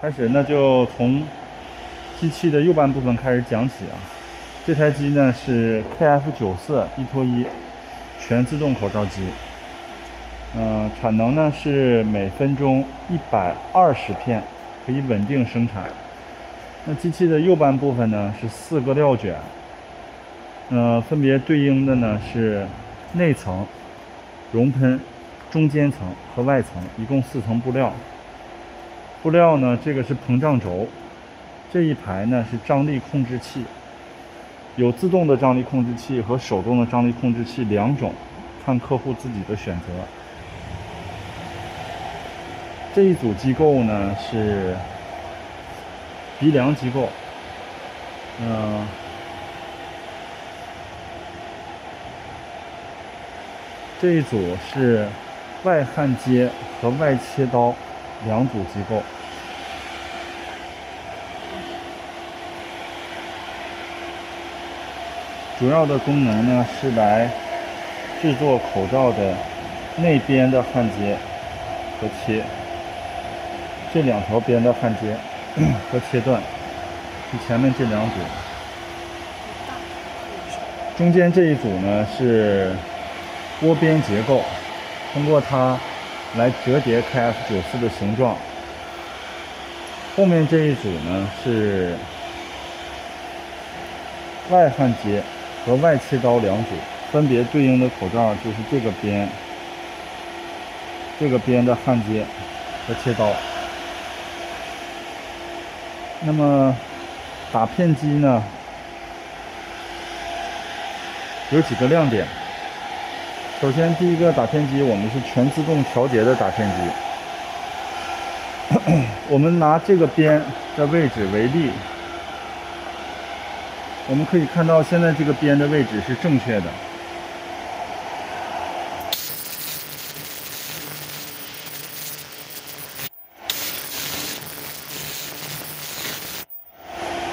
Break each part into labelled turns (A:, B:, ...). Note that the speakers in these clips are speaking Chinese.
A: 开始那就从机器的右半部分开始讲起啊。这台机呢是 KF 九四一拖一全自动口罩机，嗯，产能呢是每分钟一百二十片，可以稳定生产。那机器的右半部分呢是四个料卷，呃，分别对应的呢是内层、熔喷、中间层和外层，一共四层布料。布料呢，这个是膨胀轴，这一排呢是张力控制器，有自动的张力控制器和手动的张力控制器两种，看客户自己的选择。这一组机构呢是鼻梁机构，嗯，这一组是外焊接和外切刀。两组机构，主要的功能呢是来制作口罩的内边的焊接和切，这两条边的焊接和切断是前面这两组，中间这一组呢是窝边结构，通过它。来折叠 KF 九四的形状。后面这一组呢是外焊接和外切刀两组，分别对应的口罩就是这个边、这个边的焊接和切刀。那么打片机呢有几个亮点。首先，第一个打片机，我们是全自动调节的打片机。我们拿这个边的位置为例，我们可以看到现在这个边的位置是正确的。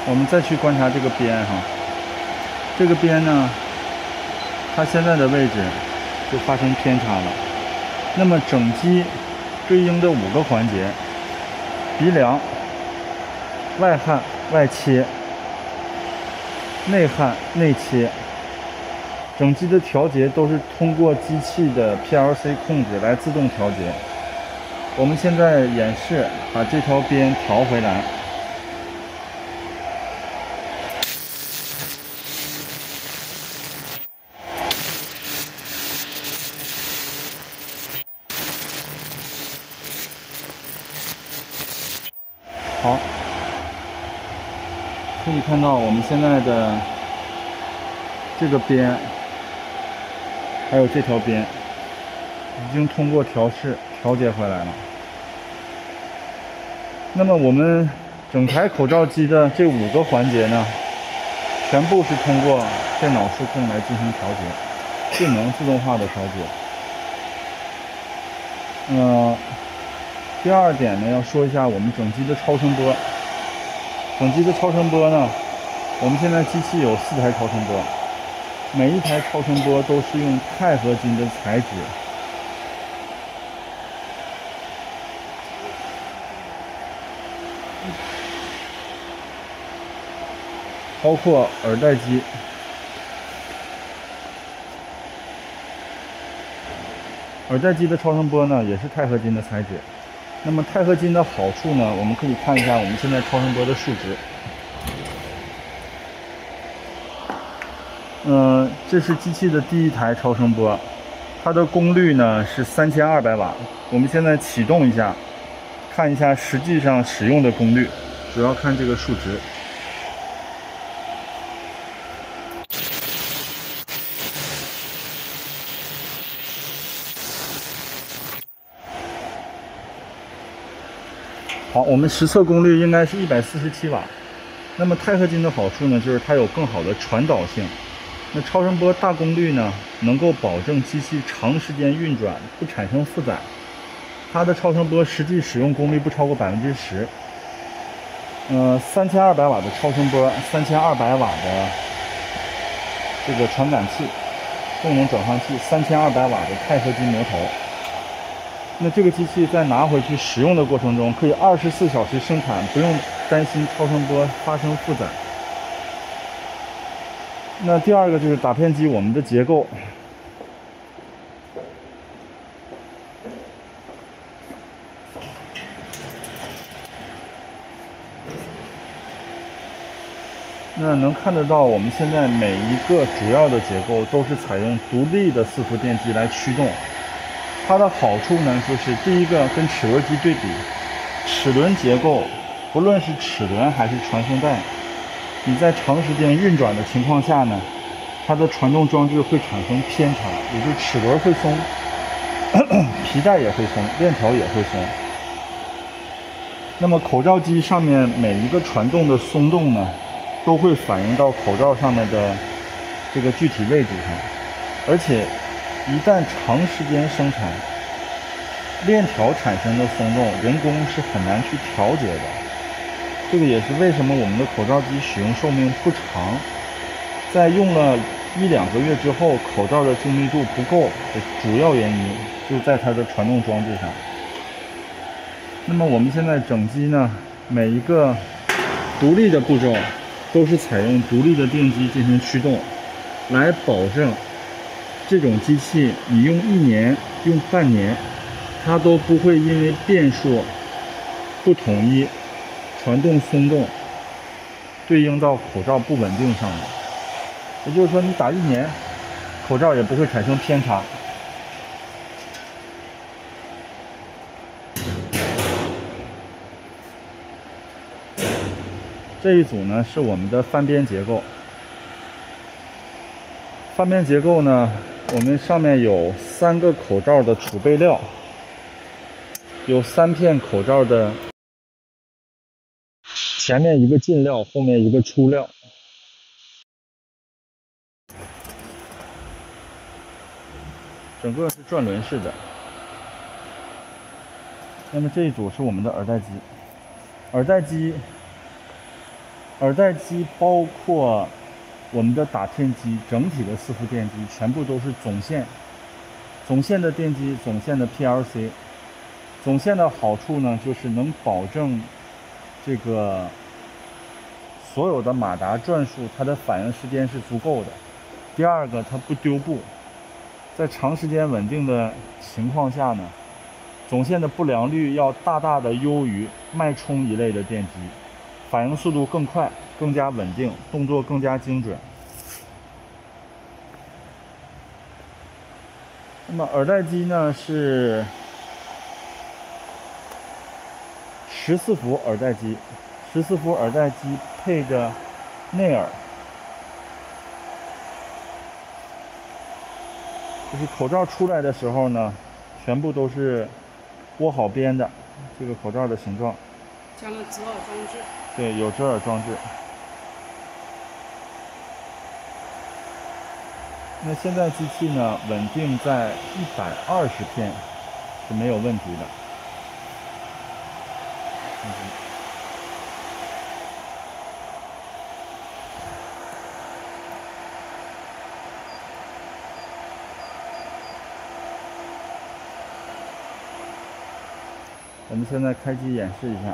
A: 我们再去观察这个边哈，这个边呢，它现在的位置。就发生偏差了。那么整机对应的五个环节：鼻梁、外焊、外切、内焊、内切，整机的调节都是通过机器的 PLC 控制来自动调节。我们现在演示把这条边调回来。可以看到我们现在的这个边，还有这条边，已经通过调试调节回来了。那么我们整台口罩机的这五个环节呢，全部是通过电脑数控来进行调节，智能自动化的调节。嗯。第二点呢，要说一下我们整机的超声波。整机的超声波呢，我们现在机器有四台超声波，每一台超声波都是用钛合金的材质，包括耳带机，耳带机的超声波呢，也是钛合金的材质。那么钛合金的好处呢？我们可以看一下我们现在超声波的数值。嗯，这是机器的第一台超声波，它的功率呢是三千二百瓦。我们现在启动一下，看一下实际上使用的功率，主要看这个数值。好，我们实测功率应该是一百四十七瓦。那么钛合金的好处呢，就是它有更好的传导性。那超声波大功率呢，能够保证机器长时间运转不产生负载。它的超声波实际使用功率不超过百分之十。呃，三千二百瓦的超声波，三千二百瓦的这个传感器，动能转换器，三千二百瓦的钛合金模头。那这个机器在拿回去使用的过程中，可以二十四小时生产，不用担心超声波发生负载。那第二个就是打片机，我们的结构。那能看得到，我们现在每一个主要的结构都是采用独立的四伏电机来驱动。它的好处呢，就是第一个跟齿轮机对比，齿轮结构不论是齿轮还是传送带，你在长时间运转的情况下呢，它的传动装置会产生偏差，也就齿轮会松，皮带也会松，链条也会松。那么口罩机上面每一个传动的松动呢？都会反映到口罩上面的这个具体位置上，而且一旦长时间生产，链条产生的松动，人工是很难去调节的。这个也是为什么我们的口罩机使用寿命不长，在用了一两个月之后，口罩的精密度不够的主要原因，就在它的传动装置上。那么我们现在整机呢，每一个独立的步骤。都是采用独立的电机进行驱动，来保证这种机器你用一年、用半年，它都不会因为变数不统一、传动松动，对应到口罩不稳定上面。也就是说，你打一年，口罩也不会产生偏差。这一组呢是我们的翻边结构。翻边结构呢，我们上面有三个口罩的储备料，有三片口罩的，前面一个进料，后面一个出料，整个是转轮式的。那么这一组是我们的耳带机，耳带机。耳带机包括我们的打片机，整体的四伏电机全部都是总线，总线的电机，总线的 PLC。总线的好处呢，就是能保证这个所有的马达转速，它的反应时间是足够的。第二个，它不丢步，在长时间稳定的情况下呢，总线的不良率要大大的优于脉冲一类的电机。反应速度更快，更加稳定，动作更加精准。那么耳带机呢是十四伏耳带机，十四伏耳带机配着内耳，就是口罩出来的时候呢，全部都是窝好边的，这个口罩的形状。
B: 加了折耳装置。
A: 对，有折耳装置。那现在机器呢，稳定在一百二十片是没有问题的。我们现在开机演示一下。